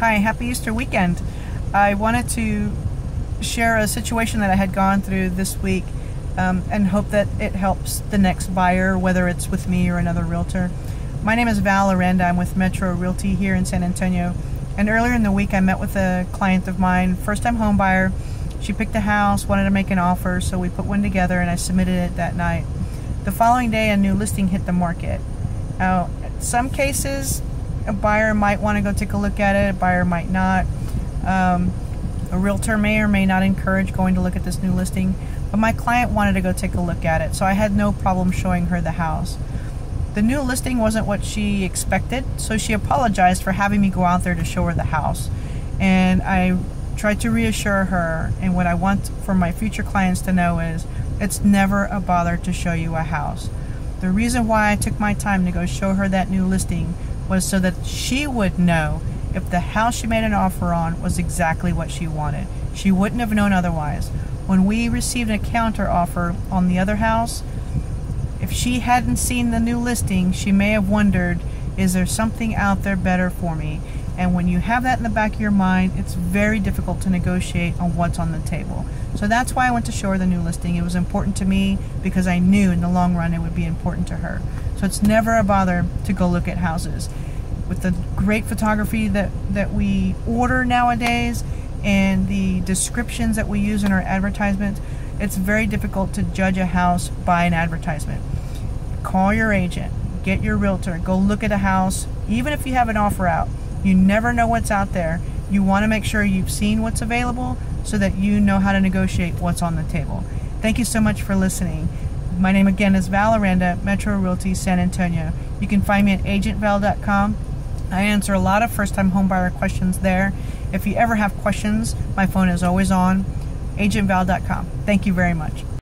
Hi, happy Easter weekend. I wanted to share a situation that I had gone through this week um, and hope that it helps the next buyer, whether it's with me or another realtor. My name is Val Aranda. I'm with Metro Realty here in San Antonio. And earlier in the week, I met with a client of mine, first time home buyer. She picked a house, wanted to make an offer, so we put one together and I submitted it that night. The following day, a new listing hit the market. Now, some cases, a buyer might want to go take a look at it, a buyer might not. Um, a realtor may or may not encourage going to look at this new listing, but my client wanted to go take a look at it, so I had no problem showing her the house. The new listing wasn't what she expected, so she apologized for having me go out there to show her the house. And I tried to reassure her, and what I want for my future clients to know is it's never a bother to show you a house. The reason why I took my time to go show her that new listing was so that she would know if the house she made an offer on was exactly what she wanted. She wouldn't have known otherwise. When we received a counter offer on the other house, if she hadn't seen the new listing, she may have wondered, is there something out there better for me? And when you have that in the back of your mind, it's very difficult to negotiate on what's on the table. So that's why I went to show her the new listing. It was important to me because I knew in the long run it would be important to her. So it's never a bother to go look at houses. With the great photography that, that we order nowadays and the descriptions that we use in our advertisements, it's very difficult to judge a house by an advertisement. Call your agent, get your realtor, go look at a house, even if you have an offer out. You never know what's out there. You want to make sure you've seen what's available so that you know how to negotiate what's on the table. Thank you so much for listening. My name again is Val Aranda, Metro Realty San Antonio. You can find me at agentval.com. I answer a lot of first time homebuyer questions there. If you ever have questions, my phone is always on. agentval.com. Thank you very much.